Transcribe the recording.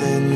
and